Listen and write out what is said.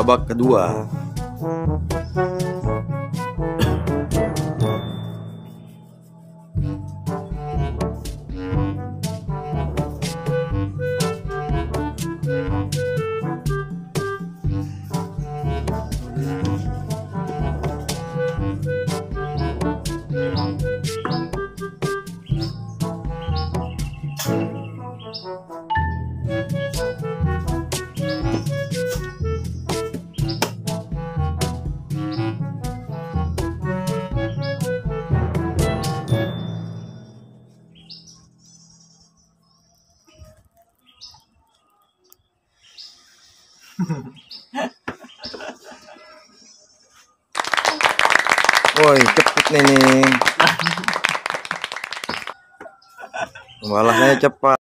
babak kedua Woi cepet nih nih. Malahnya cepat